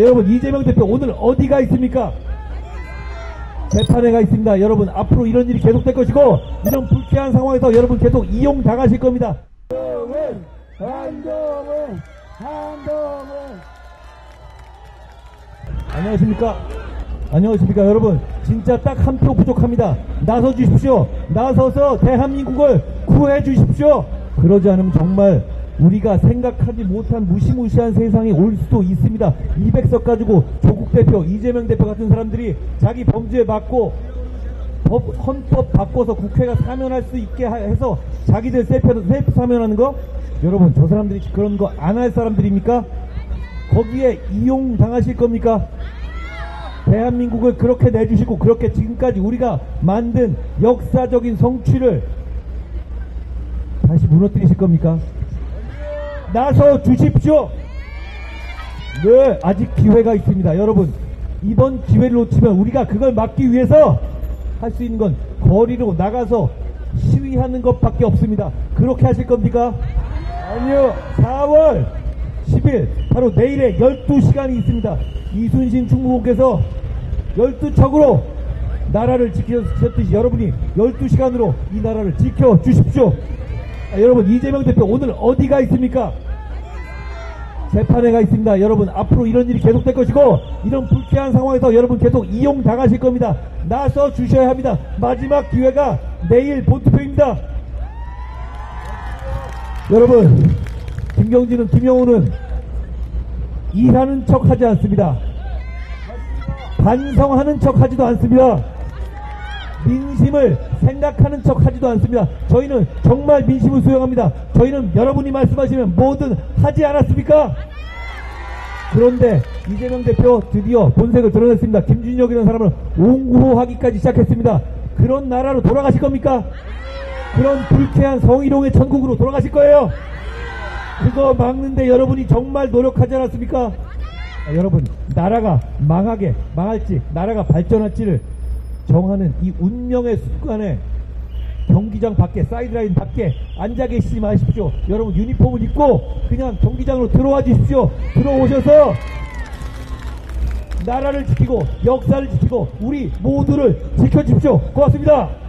여러분 이재명 대표 오늘 어디가 있습니까? 재판회가 있습니다. 여러분 앞으로 이런 일이 계속될 것이고 이런 불쾌한 상황에서 여러분 계속 이용당하실 겁니다. 한동훈 한동훈 한동훈 안녕하십니까? 안녕하십니까 여러분 진짜 딱 한 표 부족합니다. 나서 주십시오. 나서서 대한민국을 구해 주십시오. 그러지 않으면 정말 우리가 생각하지 못한 무시무시한 세상이 올 수도 있습니다. 200석 가지고 조국 대표, 이재명 대표 같은 사람들이 자기 범죄에 맞게 법, 헌법 바꿔서 국회가 사면할 수 있게 하- 해서 자기들 셀프, 셀프 사면하는 거? 여러분 저 사람들이 그런 거 안 할 사람들입니까? 거기에 이용 당하실 겁니까? 대한민국을 그렇게 내주시고 그렇게 지금까지 우리가 만든 역사적인 성취를 다시 무너뜨리실 겁니까? 나서 주십시오. 네, 아직 기회가 있습니다. 여러분, 이번 기회를 놓치면 우리가 그걸 막기 위해서 할 수 있는 건 거리로 나가서 시위하는 것밖에 없습니다. 그렇게 하실 겁니까? 아니요. 4월 10일, 바로 내일에 12시간이 있습니다. 이순신 충무공께서 12척으로 나라를 지키셨듯이 여러분이 12시간으로 이 나라를 지켜주십시오. 아, 여러분, 이재명 대표 오늘 어디가 있습니까? 재판회가 있습니다. 여러분 앞으로 이런 일이 계속될 것이고 이런 불쾌한 상황에서 여러분 계속 이용당하실 겁니다. 나서 주셔야 합니다. 마지막 기회가 내일 본투표입니다. 여러분 김경진은 김영우는 일하는 척 하지 않습니다. 반성하는 척 하지도 않습니다. 민심을 생각하는 척 하지도 않습니다. 저희는 정말 민심을 수용합니다. 저희는 여러분이 말씀하시면 뭐든 하지 않았습니까? 그런데 이재명 대표 드디어 본색을 드러냈습니다. 김준혁이라는 사람을 옹호하기까지 시작했습니다. 그런 나라로 돌아가실 겁니까? 그런 불쾌한 성희롱의 천국으로 돌아가실 거예요? 그거 막는데 여러분이 정말 노력하지 않았습니까? 아, 여러분 나라가 망하게 망할지 나라가 발전할지를 정하는 이 운명의 순간에 경기장 밖에 사이드라인 밖에 앉아 계시지 마십시오. 여러분 유니폼을 입고 그냥 경기장으로 들어와 주십시오. 들어오셔서 나라를 지키고 역사를 지키고 우리 모두를 지켜주십시오. 고맙습니다.